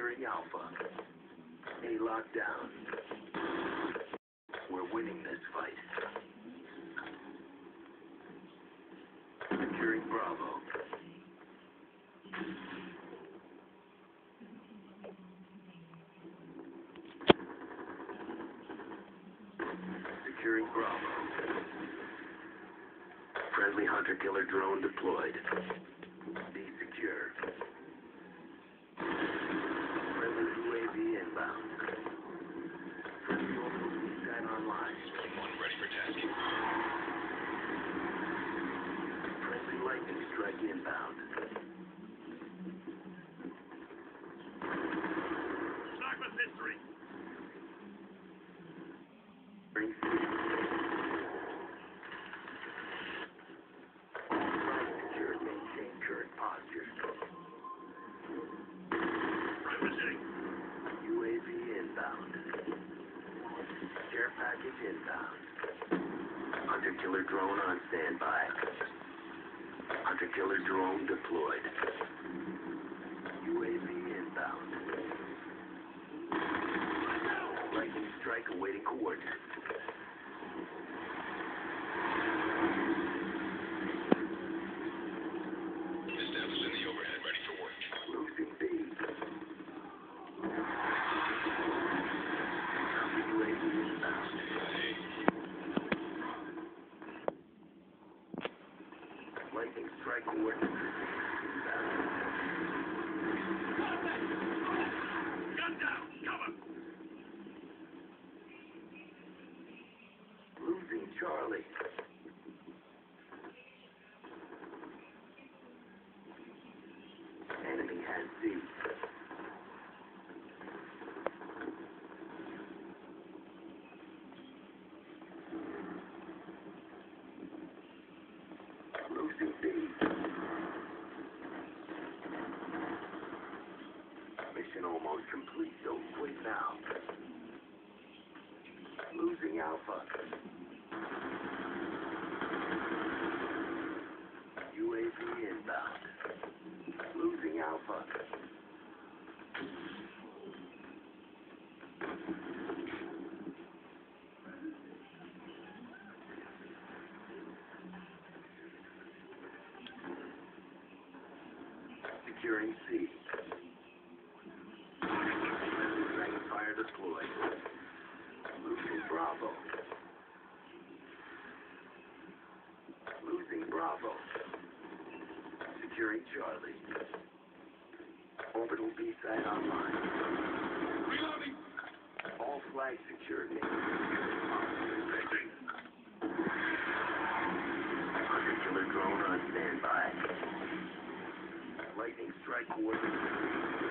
Securing Alpha. A lockdown. We're winning this fight. Securing Bravo. Securing Bravo. Friendly hunter-killer drone deployed. Be secure. Friendly UAV inbound. Friendly Orbital VSAT online. One ready for tasking. Friendly lightning strike inbound. Sniper's history. Bring Secure, maintain current posture. Representing. UAV inbound. Care package inbound. Hunter-killer drone on standby. Hunter-killer drone deployed. UAV inbound. Lightning strike awaiting coordinates. Establishing the overhead. Ready for work. Losing B. Counter UAV inbound. Lightning strike coordinates. Inbound. Gun down. Cover. Losing Charlie. Enemy has C. almost complete. Don't quit now. Losing Alpha. UAV inbound. Losing Alpha. Securing C. fire deployed. Losing Bravo. Losing Bravo. Securing Charlie. Orbital B site online. Reloading. All flags secured. Reloading. Hunter-killer drone on standby. Lightning strike coordinates.